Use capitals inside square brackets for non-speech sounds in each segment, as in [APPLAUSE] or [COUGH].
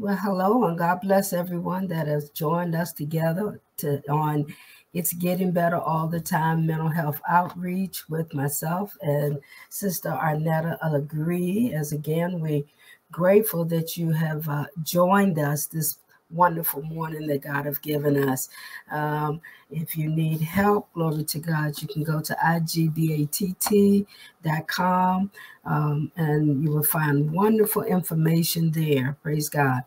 Well, hello, and God bless everyone that has joined us together to on It's Getting Better All the Time Mental Health Outreach with myself and Sister Arnetta Allegri. As again, we're grateful that you have uh, joined us this wonderful morning that God have given us. Um, if you need help, glory to God, you can go to igbatt.com um, and you will find wonderful information there. Praise God.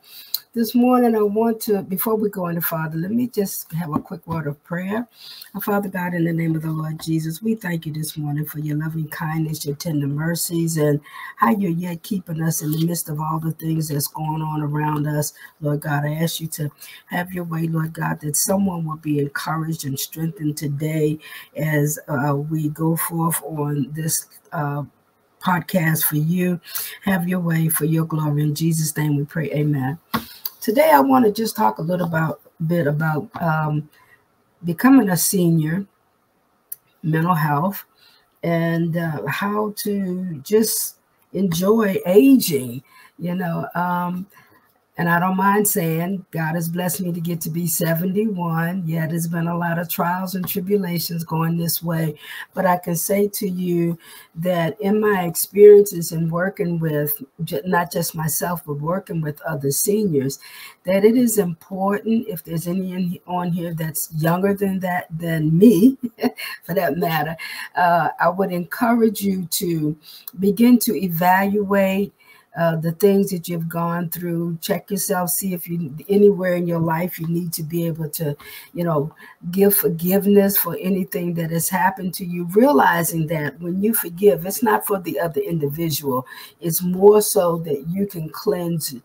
This morning, I want to, before we go into Father, let me just have a quick word of prayer. Father God, in the name of the Lord Jesus, we thank you this morning for your loving kindness, your tender mercies, and how you're yet keeping us in the midst of all the things that's going on around us. Lord God, I ask you to have your way, Lord God, that someone will be encouraged and strengthened today as uh, we go forth on this. Uh, podcast for you. Have your way for your glory. In Jesus' name we pray. Amen. Today, I want to just talk a little about, bit about um, becoming a senior, mental health, and uh, how to just enjoy aging. You know, um, and I don't mind saying God has blessed me to get to be 71. Yeah, there's been a lot of trials and tribulations going this way. But I can say to you that in my experiences in working with not just myself, but working with other seniors, that it is important if there's any on here that's younger than that, than me, [LAUGHS] for that matter, uh, I would encourage you to begin to evaluate uh, the things that you've gone through. Check yourself, see if you anywhere in your life you need to be able to, you know, give forgiveness for anything that has happened to you. Realizing that when you forgive, it's not for the other individual. It's more so that you can cleanse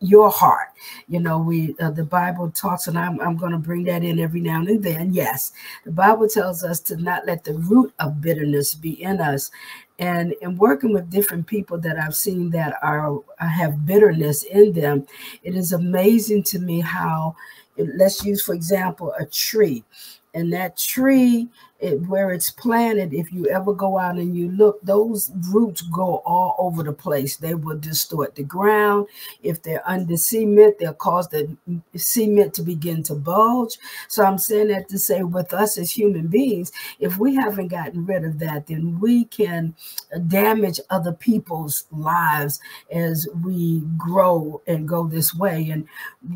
your heart. You know, we uh, the Bible talks, and I'm I'm going to bring that in every now and then. Yes, the Bible tells us to not let the root of bitterness be in us, and in working with different people that I've seen that are have bitterness in them, it is amazing to me how. Let's use, for example, a tree, and that tree it, where it's planted, if you ever go out and you look, those roots go all over the place. They will distort the ground. If they're under cement, they'll cause the cement to begin to bulge. So I'm saying that to say with us as human beings, if we haven't gotten rid of that, then we can damage other people's lives as we grow and go this way. And,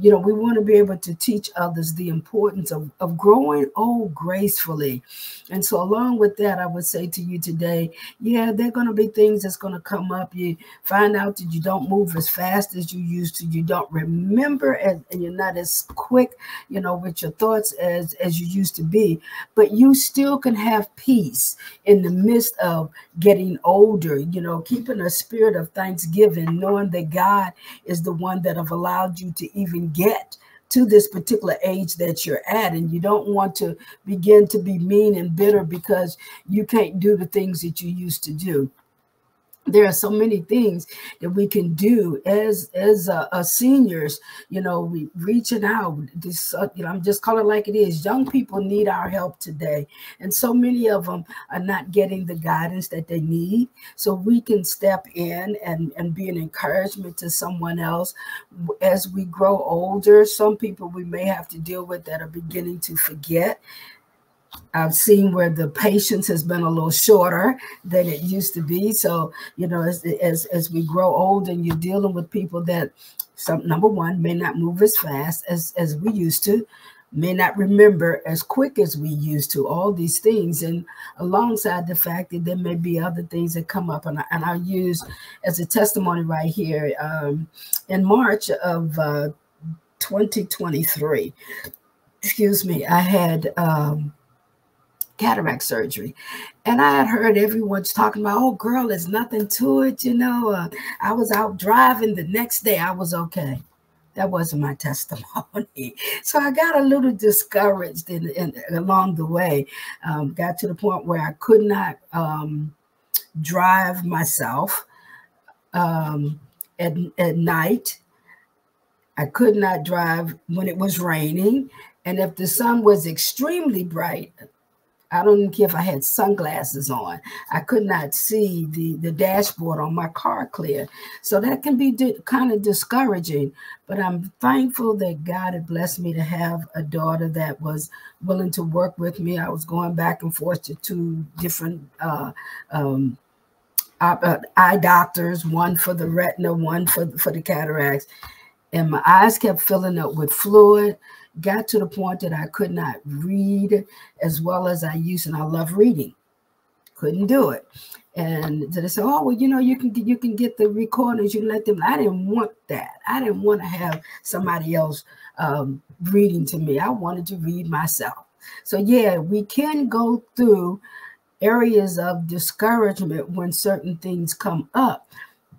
you know, we want to be able to teach others the importance of, of growing old gracefully and so, along with that, I would say to you today, yeah, there are going to be things that's going to come up. You find out that you don't move as fast as you used to. You don't remember, as, and you're not as quick, you know, with your thoughts as as you used to be. But you still can have peace in the midst of getting older. You know, keeping a spirit of thanksgiving, knowing that God is the one that have allowed you to even get to this particular age that you're at and you don't want to begin to be mean and bitter because you can't do the things that you used to do there are so many things that we can do as as uh, uh, seniors you know we reaching out this uh, you know i'm just calling it like it is. Young people need our help today and so many of them are not getting the guidance that they need. So we can step in and and be an encouragement to someone else. As we grow older some people we may have to deal with that are beginning to forget I've seen where the patience has been a little shorter than it used to be. So, you know, as as, as we grow old and you're dealing with people that some number one may not move as fast as as we used to, may not remember as quick as we used to, all these things. And alongside the fact that there may be other things that come up. And, I, and I'll use as a testimony right here um, in March of uh, 2023, excuse me, I had um, cataract surgery. And I had heard everyone's talking about, oh, girl, there's nothing to it. You know, uh, I was out driving the next day, I was okay. That wasn't my [LAUGHS] testimony. So I got a little discouraged in, in along the way. Um, got to the point where I could not um, drive myself um, at, at night. I could not drive when it was raining. And if the sun was extremely bright, I don't care if I had sunglasses on. I could not see the, the dashboard on my car clear. So that can be kind of discouraging. But I'm thankful that God had blessed me to have a daughter that was willing to work with me. I was going back and forth to two different uh, um, uh, eye doctors, one for the retina, one for, for the cataracts. And my eyes kept filling up with fluid got to the point that I could not read as well as I used, and I love reading. Couldn't do it. And they said, "Oh, well, you know, you can you can get the recordings. You can let them." I didn't want that. I didn't want to have somebody else um, reading to me. I wanted to read myself. So yeah, we can go through areas of discouragement when certain things come up.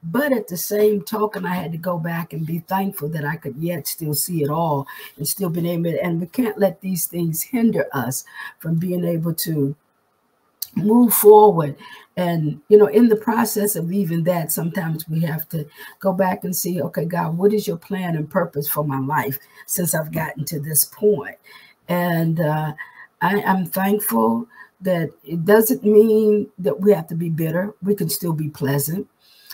But at the same token, I had to go back and be thankful that I could yet still see it all and still been able and we can't let these things hinder us from being able to move forward. And, you know, in the process of even that, sometimes we have to go back and see, okay, God, what is your plan and purpose for my life since I've gotten to this point? And uh, I, I'm thankful that it doesn't mean that we have to be bitter. We can still be pleasant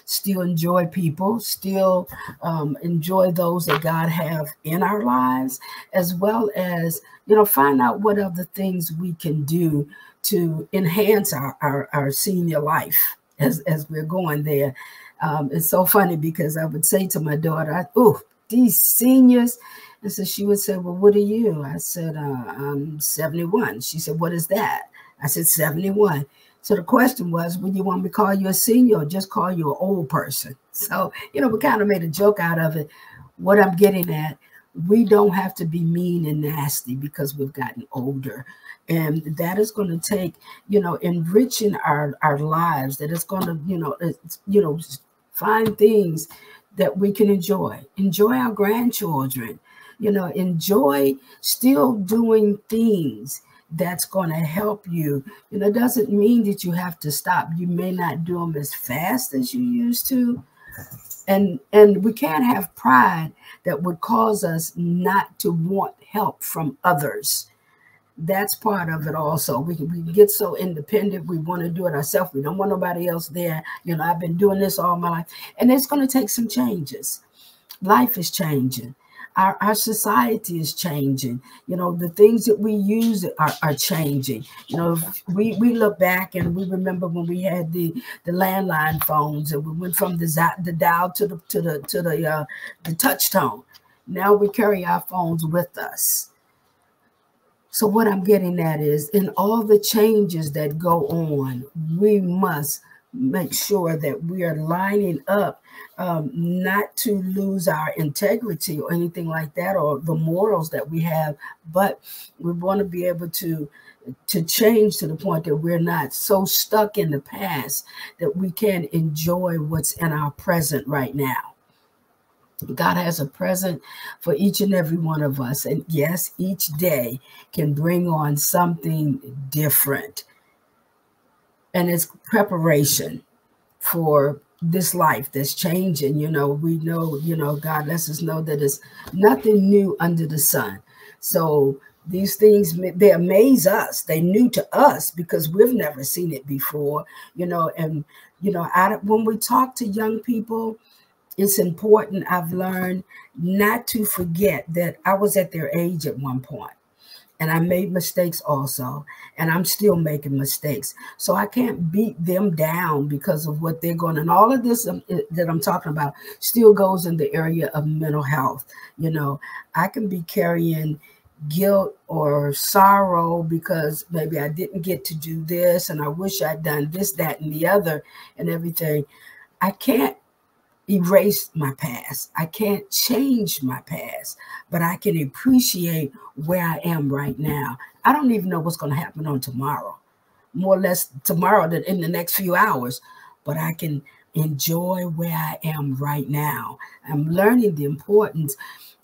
still enjoy people, still um, enjoy those that God have in our lives, as well as you know find out what other things we can do to enhance our our, our senior life as as we're going there. Um, it's so funny because I would say to my daughter, "Oh, these seniors." And so she would say, Well, what are you? I said, uh, I'm 71. She said, What is that? I said, 71. So the question was, would you want me to call you a senior or just call you an old person? So, you know, we kind of made a joke out of it. What I'm getting at, we don't have to be mean and nasty because we've gotten older. And that is going to take, you know, enriching our, our lives, that it's going to, you know, you know, find things that we can enjoy. Enjoy our grandchildren, you know, enjoy still doing things that's going to help you. You know, it doesn't mean that you have to stop. You may not do them as fast as you used to. And and we can't have pride that would cause us not to want help from others. That's part of it also. We we get so independent. We want to do it ourselves. We don't want nobody else there. You know, I've been doing this all my life. And it's going to take some changes. Life is changing our, our society is changing. You know, the things that we use are, are changing. You know, we, we look back and we remember when we had the, the landline phones and we went from the, the dial to the to the to the uh, the touch tone. Now we carry our phones with us. So what I'm getting at is in all the changes that go on, we must make sure that we are lining up um, not to lose our integrity or anything like that or the morals that we have but we want to be able to to change to the point that we're not so stuck in the past that we can enjoy what's in our present right now God has a present for each and every one of us. And yes, each day can bring on something different and it's preparation for this life that's changing. You know, we know, you know, God lets us know that it's nothing new under the sun. So these things they amaze us. They new to us because we've never seen it before. You know, and you know, I, when we talk to young people, it's important. I've learned not to forget that I was at their age at one point and I made mistakes also, and I'm still making mistakes. So I can't beat them down because of what they're going. And all of this um, that I'm talking about still goes in the area of mental health. You know, I can be carrying guilt or sorrow because maybe I didn't get to do this, and I wish I'd done this, that, and the other, and everything. I can't erase my past. I can't change my past, but I can appreciate where I am right now. I don't even know what's going to happen on tomorrow, more or less tomorrow than in the next few hours, but I can enjoy where I am right now. I'm learning the importance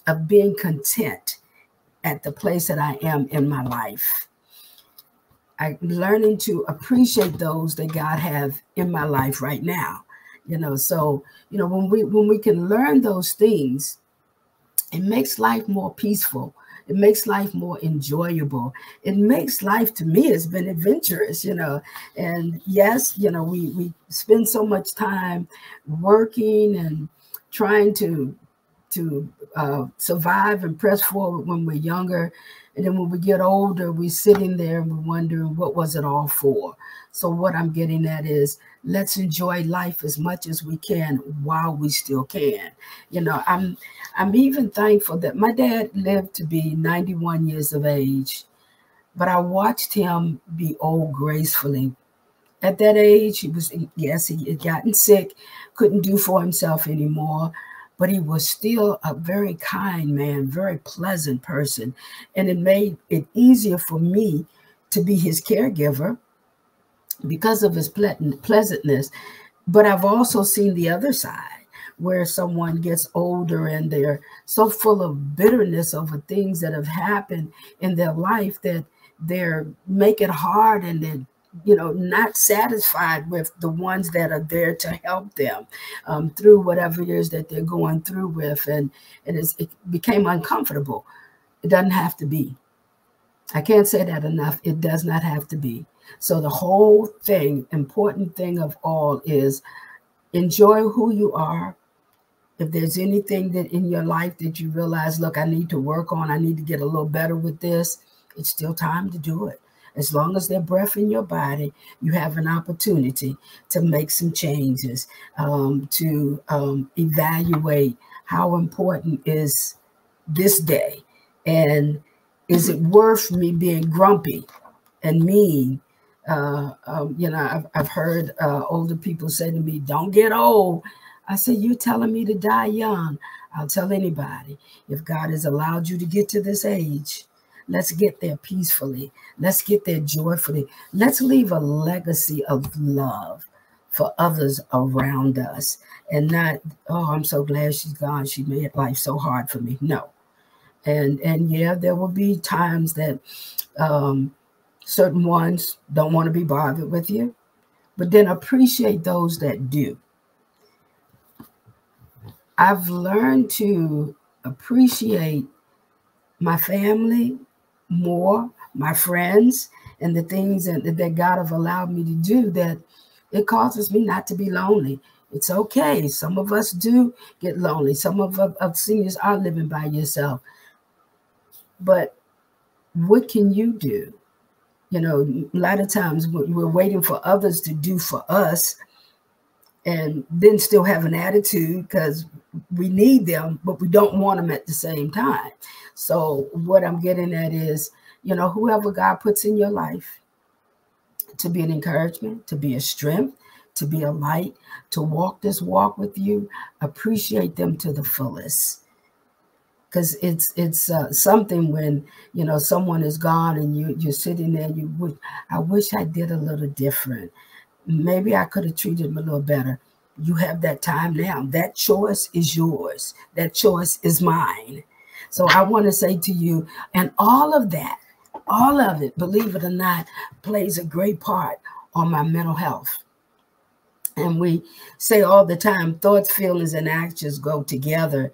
of being content at the place that I am in my life. I'm learning to appreciate those that God have in my life right now you know so you know when we when we can learn those things it makes life more peaceful It makes life more enjoyable. It makes life to me has been adventurous, you know. And yes, you know, we we spend so much time working and trying to to uh, survive and press forward when we're younger. And then when we get older, we're sitting there and we're wondering what was it all for? So what I'm getting at is let's enjoy life as much as we can while we still can. You know, I'm I'm even thankful that my dad lived to be 91 years of age, but I watched him be old gracefully. At that age, he was yes, he had gotten sick, couldn't do for himself anymore, but he was still a very kind man, very pleasant person, and it made it easier for me to be his caregiver because of his pleasantness. But I've also seen the other side where someone gets older and they're so full of bitterness over things that have happened in their life that they're make it hard and they're you know not satisfied with the ones that are there to help them um, through whatever it is that they're going through with. And and it became uncomfortable. It doesn't have to be. I can't say that enough. It does not have to be so the whole thing, important thing of all is enjoy who you are. If there's anything that in your life that you realize, look, I need to work on, I need to get a little better with this, it's still time to do it. As long as there's breath in your body, you have an opportunity to make some changes, um, to um, evaluate how important is this day, and is it worth me being grumpy and mean uh, um, you know, I've, I've heard uh, older people say to me, don't get old. I said, you're telling me to die young. I'll tell anybody, if God has allowed you to get to this age, let's get there peacefully. Let's get there joyfully. Let's leave a legacy of love for others around us and not, oh, I'm so glad she's gone. She made life so hard for me. No. And, and yeah, there will be times that, um, Certain ones don't want to be bothered with you, but then appreciate those that do. I've learned to appreciate my family more, my friends, and the things that, that God have allowed me to do that it causes me not to be lonely. It's okay. Some of us do get lonely. Some of us seniors are living by yourself. But what can you do you know, a lot of times we're waiting for others to do for us and then still have an attitude because we need them, but we don't want them at the same time. So, what I'm getting at is, you know, whoever God puts in your life to be an encouragement, to be a strength, to be a light, to walk this walk with you, appreciate them to the fullest because it's it's uh, something when you know someone is gone and you you're sitting there you would I wish I did a little different. Maybe I could have treated him a little better. You have that time now. That choice is yours. That choice is mine. So I want to say to you, and all of that, all of it, believe it or not, plays a great part on my mental health. And we say all the time, thoughts, feelings, and actions go together.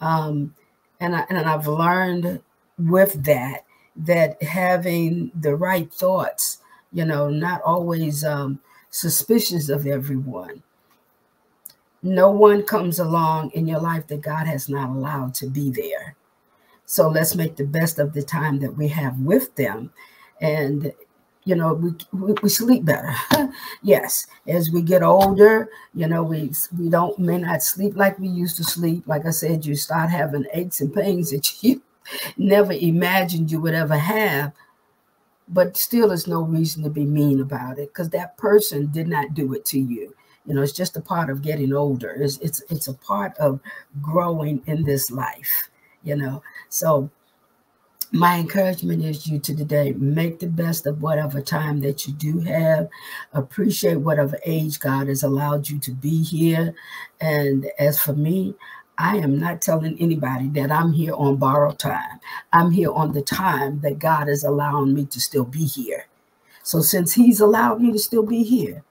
Um, and I, and I've learned with that that having the right thoughts, you know, not always um, suspicious of everyone. No one comes along in your life that God has not allowed to be there. So let's make the best of the time that we have with them. And you know we, we, we sleep better. [LAUGHS] Yes as we get older you know we we don't may not sleep like we used to sleep. Like i said you start having aches and pains that [LAUGHS] you never imagined you would ever have. But still there's no reason to be mean about it because that person did not do it to you. You know it's just a part of getting older. It's it's it's a part of growing in this life you know? So my encouragement is you to today make the best of whatever time that you do have. Appreciate whatever age god has allowed you to be here. And as for me i am not telling anybody that i'm here on borrowed time. I'm here on the time that god is allowing me to still be here. So since he's allowed me to still be here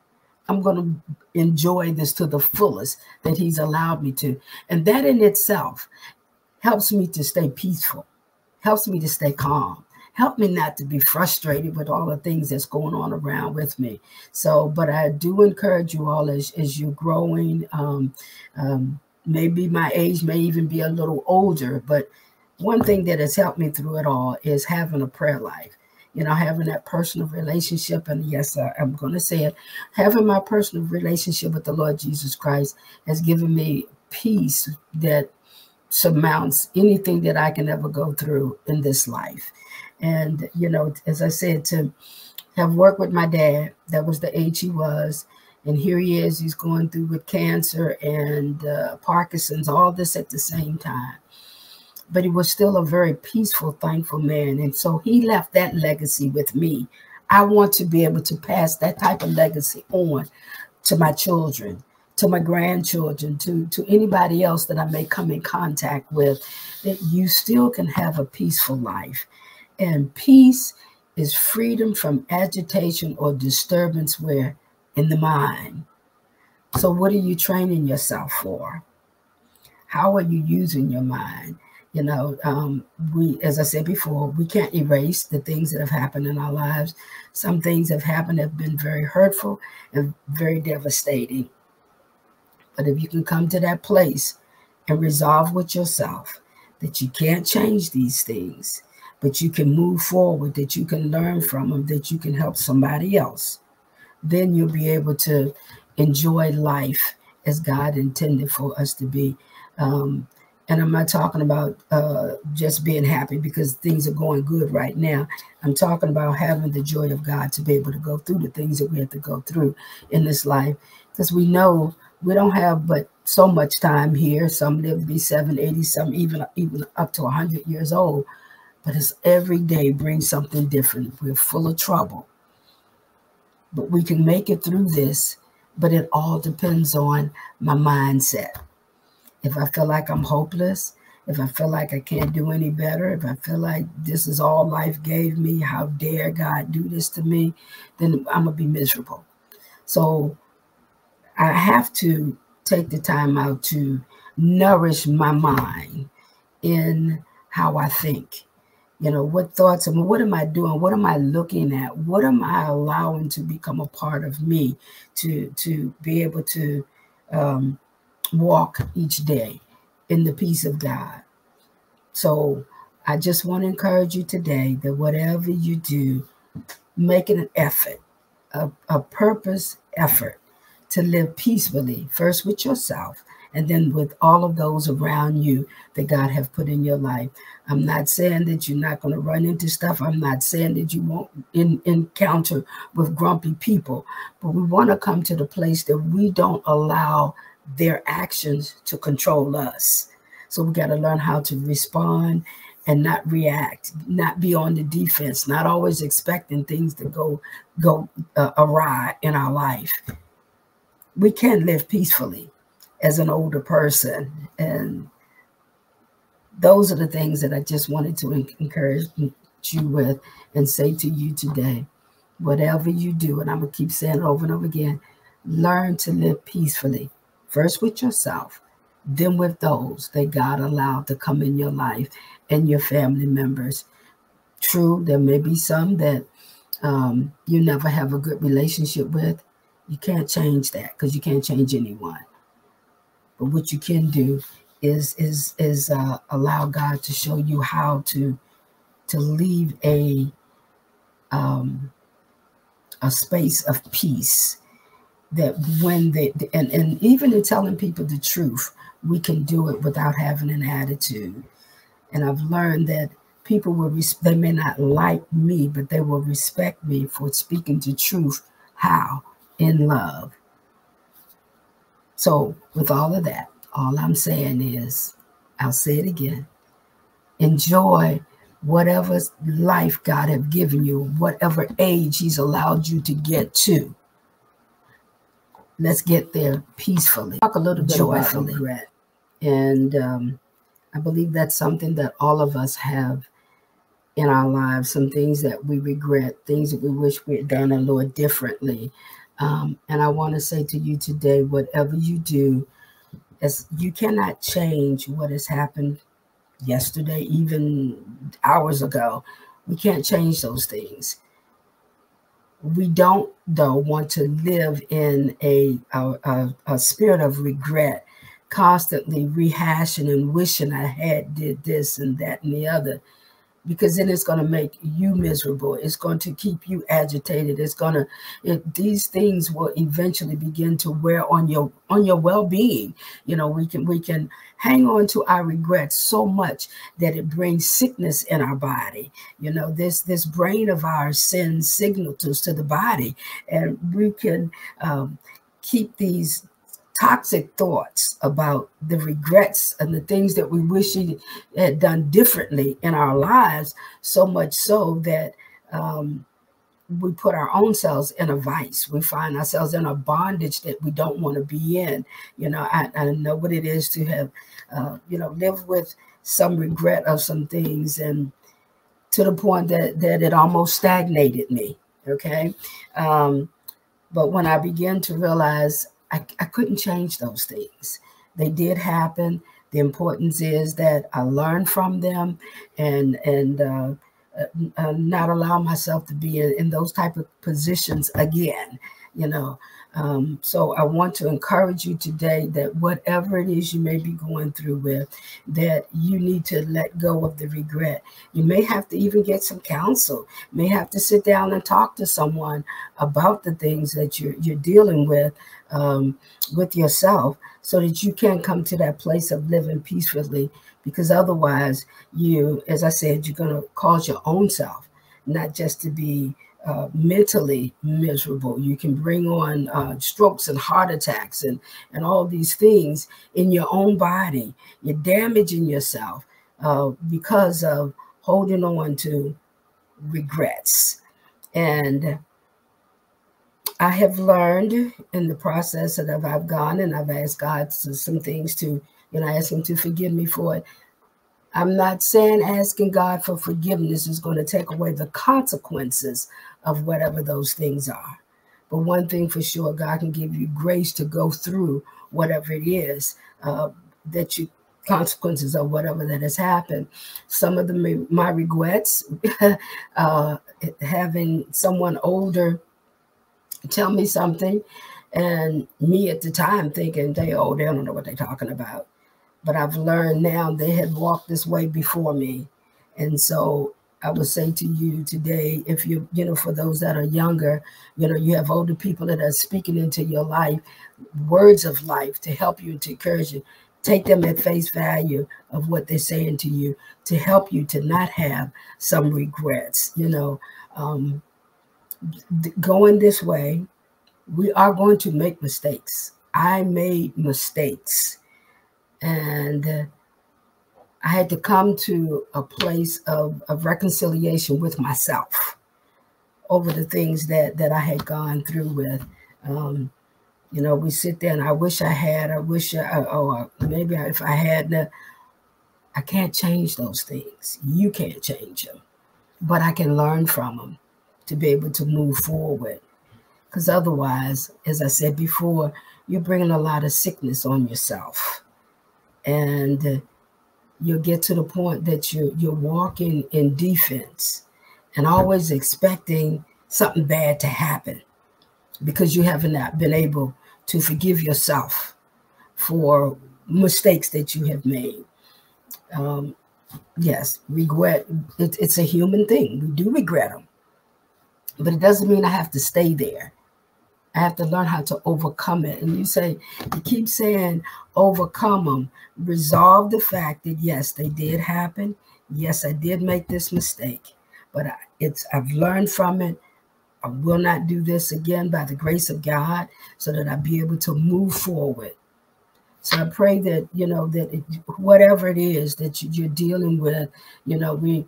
i'm going to enjoy this to the fullest that he's allowed me to. And that in itself helps me to stay peaceful helps me to stay calm help me not to be frustrated with all the things that's going on around with me. So, but I do encourage you all as, as you're growing. Um, um, maybe my age may even be a little older, but one thing that has helped me through it all is having a prayer life. You know, having that personal relationship, and yes, I, I'm going to say it, having my personal relationship with the Lord Jesus Christ has given me peace that surmounts anything that I can ever go through in this life. And, you know, as I said, to have worked with my dad, that was the age he was. And here he is, he's going through with cancer and uh, Parkinson's, all this at the same time. But he was still a very peaceful, thankful man. And so he left that legacy with me. I want to be able to pass that type of legacy on to my children, to my grandchildren, to, to anybody else that I may come in contact with, that you still can have a peaceful life and peace is freedom from agitation or disturbance where in the mind. So what are you training yourself for? How are you using your mind? You know, um, we, as I said before, we can't erase the things that have happened in our lives. Some things have happened have been very hurtful and very devastating. But if you can come to that place and resolve with yourself that you can't change these things, but you can move forward, that you can learn from them, that you can help somebody else, then you'll be able to enjoy life as God intended for us to be. Um, and I'm not talking about uh, just being happy because things are going good right now. I'm talking about having the joy of God to be able to go through the things that we have to go through in this life. Because we know we don't have but so much time here. Some live to be 7, 80, some even, even up to 100 years old but it's every day brings something different. We're full of trouble. But we can make it through this, but it all depends on my mindset. If I feel like I'm hopeless, if I feel like I can't do any better, if I feel like this is all life gave me, how dare God do this to me, then I'm going to be miserable. So I have to take the time out to nourish my mind in how I think. You know what thoughts and what am i doing? What am i looking at? What am i allowing to become a part of me to to be able to um, walk each day in the peace of god? So i just want to encourage you today that whatever you do make it an effort a, a purpose effort to live peacefully first with yourself and then with all of those around you that God have put in your life. I'm not saying that you're not going to run into stuff. I'm not saying that you won't in, encounter with grumpy people, but we want to come to the place that we don't allow their actions to control us. So we got to learn how to respond and not react, not be on the defense, not always expecting things to go go uh, awry in our life. We can't live peacefully as an older person. And those are the things that I just wanted to encourage you with and say to you today. Whatever you do, and I'm going to keep saying it over and over again, learn to live peacefully, first with yourself, then with those that God allowed to come in your life and your family members. True, there may be some that um, you never have a good relationship with. You can't change that because you can't change anyone. But what you can do is is is uh, allow God to show you how to to leave a um, a space of peace that when they and, and even in telling people the truth we can do it without having an attitude. And i've learned that people will they may not like me but they will respect me for speaking the truth. How in love so, with all of that, all I'm saying is, I'll say it again enjoy whatever life God have given you, whatever age He's allowed you to get to. Let's get there peacefully. Talk a little bit joyfully. regret. And um, I believe that's something that all of us have in our lives, some things that we regret, things that we wish we had done a little differently. Um, and I want to say to you today, whatever you do, as you cannot change what has happened yesterday, even hours ago. We can't change those things. We don't, though, want to live in a, a, a spirit of regret, constantly rehashing and wishing I had did this and that and the other because then it's going to make you miserable. It's going to keep you agitated. It's going to it, these things will eventually begin to wear on your on your well-being. You know we can we can hang on to our regrets so much that it brings sickness in our body. You know this this brain of ours sends signals to the body and we can um, keep these toxic thoughts about the regrets and the things that we wish we had done differently in our lives, so much so that um, we put our own selves in a vice. We find ourselves in a bondage that we don't want to be in. You know, I, I know what it is to have, uh, you know, live with some regret of some things and to the point that, that it almost stagnated me. Okay. Um, but when I began to realize I, I couldn't change those things. They did happen. The importance is that I learn from them and and uh, uh, uh, not allow myself to be in, in those type of positions again. You know, um, so I want to encourage you today that whatever it is you may be going through with, that you need to let go of the regret. You may have to even get some counsel. may have to sit down and talk to someone about the things that you're you're dealing with um, with yourself, so that you can come to that place of living peacefully. Because otherwise, you, as I said, you're going to cause your own self not just to be uh, mentally miserable. You can bring on uh, strokes and heart attacks and, and all these things in your own body. You're damaging yourself uh, because of holding on to regrets. And I have learned in the process that I've gone and I've asked God some things to, you know, ask Him to forgive me for it. I'm not saying asking God for forgiveness is going to take away the consequences of whatever those things are. But one thing for sure, God can give you grace to go through whatever it is uh, that you consequences of whatever that has happened. Some of the my regrets, [LAUGHS] uh, having someone older tell me something, and me at the time thinking they oh they don't know what they're talking about but I've learned now they had walked this way before me. And so I would say to you today, if you, you know, for those that are younger, you know, you have older people that are speaking into your life, words of life to help you to encourage you. Take them at face value of what they're saying to you to help you to not have some regrets. You know, um, going this way, we are going to make mistakes. I made mistakes and uh, I had to come to a place of, of reconciliation with myself over the things that that I had gone through with. Um, you know, we sit there and I wish I had, I wish I, oh, maybe if I had, I can't change those things. You can't change them, but I can learn from them to be able to move forward. Because otherwise, as I said before, you're bringing a lot of sickness on yourself and you'll get to the point that you're you're walking in defense and always expecting something bad to happen because you haven't been able to forgive yourself for mistakes that you have made. Um, yes, regret, it, it's a human thing. We do regret them, but it doesn't mean I have to stay there. I have to learn how to overcome it. And you say, you keep saying, overcome them. Resolve the fact that yes, they did happen. Yes, I did make this mistake, but it's I've learned from it. I will not do this again by the grace of God, so that I be able to move forward. So I pray that you know that it, whatever it is that you, are dealing with, you know, we,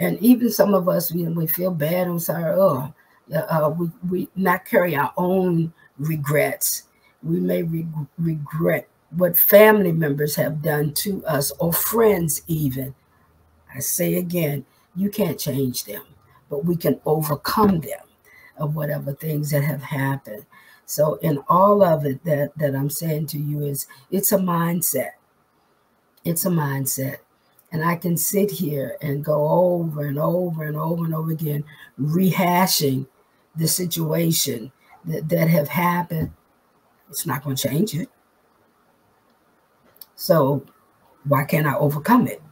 and even some of us, we, we feel bad and sorry. Oh, uh, we, we not carry our own regrets. We may re- regret what family members have done to us or friends, even. I say again, you can't change them, but we can overcome them of whatever things that have happened. So, in all of it that, that I'm saying to you, is it's a mindset. It's a mindset. And I can sit here and go over and over and over and over again, rehashing the situation that, that have happened. It's not going to change it. So why can't I overcome it?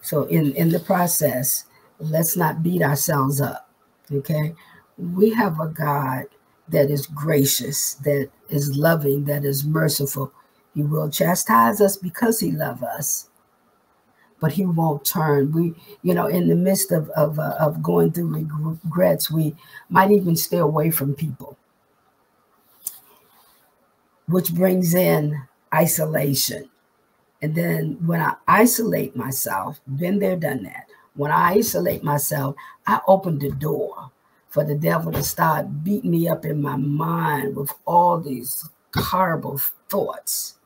So in, in the process, let's not beat ourselves up. Okay. We have a God that is gracious, that is loving, that is merciful. He will chastise us because he loves us, but he won't turn. We, you know, in the midst of of, uh, of going through regrets, we might even stay away from people, which brings in isolation. And then when I isolate myself, been there, done that. When I isolate myself, I open the door for the devil to start beating me up in my mind with all these horrible thoughts.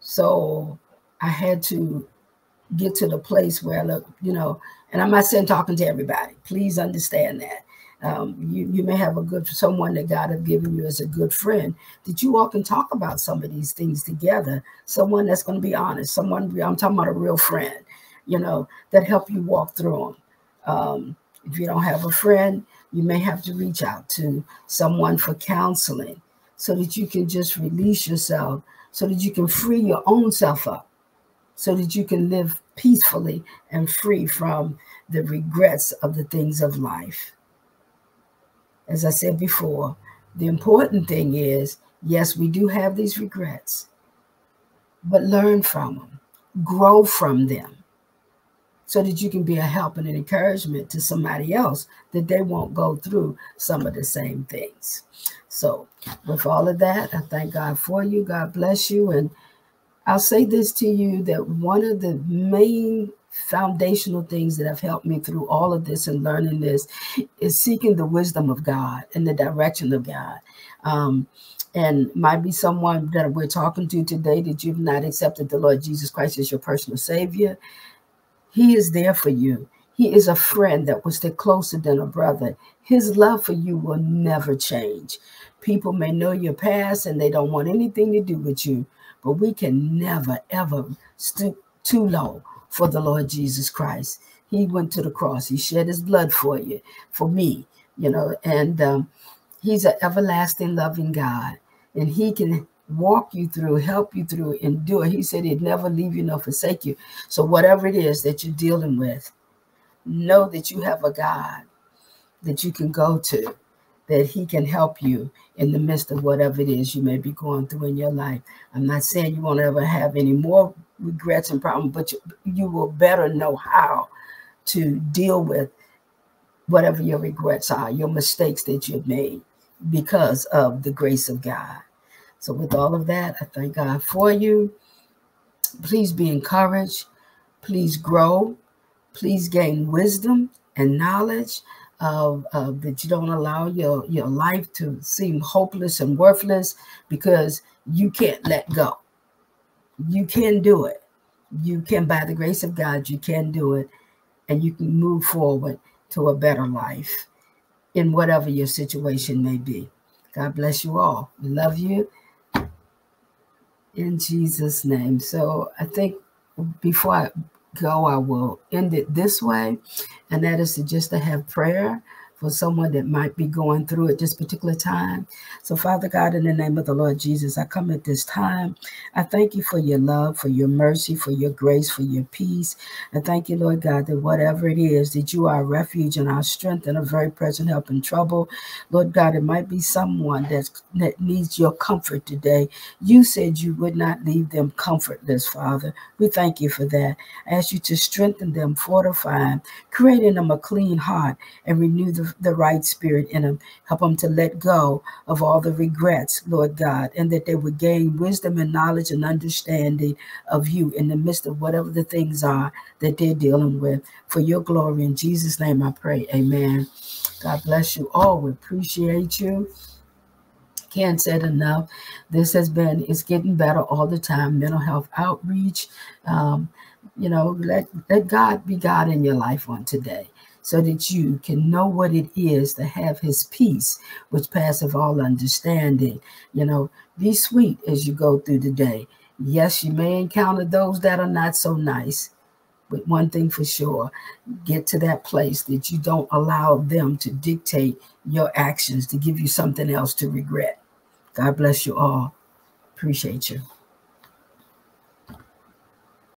So I had to get to the place where, I look, you know, and I'm not saying talking to everybody. Please understand that. Um, you, you may have a good someone that God have given you as a good friend that you all can talk about some of these things together. Someone that's going to be honest. Someone I'm talking about a real friend, you know, that help you walk through them. Um, if you don't have a friend, you may have to reach out to someone for counseling so that you can just release yourself, so that you can free your own self up, so that you can live peacefully and free from the regrets of the things of life as I said before, the important thing is yes, we do have these regrets, but learn from them, grow from them, so that you can be a help and an encouragement to somebody else that they won't go through some of the same things. So, with all of that, I thank God for you. God bless you. And I'll say this to you that one of the main foundational things that have helped me through all of this and learning this is seeking the wisdom of God and the direction of God. Um, and might be someone that we're talking to today that you've not accepted the Lord Jesus Christ as your personal Savior. He is there for you. He is a friend that will stick closer than a brother. His love for you will never change. People may know your past and they don't want anything to do with you, but we can never, ever stoop too low for the Lord Jesus Christ. He went to the cross. He shed his blood for you, for me, you know, and um, he's an everlasting loving God. And he can walk you through, help you through, endure. He said he'd never leave you nor forsake you. So whatever it is that you're dealing with, know that you have a God that you can go to, that he can help you in the midst of whatever it is you may be going through in your life. I'm not saying you won't ever have any more regrets and problems, but you, you will better know how to deal with whatever your regrets are, your mistakes that you've made because of the grace of God. So, with all of that, I thank God for you. Please be encouraged. Please grow. Please gain wisdom and knowledge of, of that you don't allow your, your life to seem hopeless and worthless because you can't let go. You can do it. You can, by the grace of God, you can do it. And you can move forward to a better life in whatever your situation may be. God bless you all. We love you in Jesus' name. So I think before I go, I will end it this way, and that is to just to have prayer for someone that might be going through at this particular time. So, Father God, in the name of the Lord Jesus, I come at this time. I thank you for your love, for your mercy, for your grace, for your peace. I thank you, Lord God, that whatever it is, that you are refuge and our strength and a very present help in trouble. Lord God, it might be someone that's, that needs your comfort today. You said you would not leave them comfortless, Father. We thank you for that. I ask you to strengthen them, fortify them, create in them a clean heart, and renew the right spirit in them. Help them to let go of all the regrets, Lord God, and that they would gain wisdom and knowledge and understanding of you in the midst of whatever the things are that they're dealing with. For your glory, in Jesus' name I pray. Amen. God bless you all. We appreciate you can't say it enough. This has been, it's getting better all the time. Mental health outreach. Um, you know, let, let God be God in your life on today so that you can know what it is to have his peace, which passeth all understanding. You know, be sweet as you go through the day. Yes, you may encounter those that are not so nice, but one thing for sure get to that place that you don't allow them to dictate your actions to give you something else to regret. God bless you all. Appreciate you.